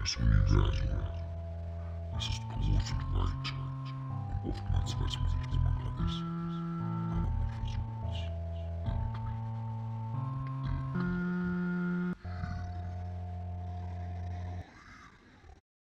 Das Universum. Es ist groß und weit und oftmals weiß man nicht, wo man gerade ist.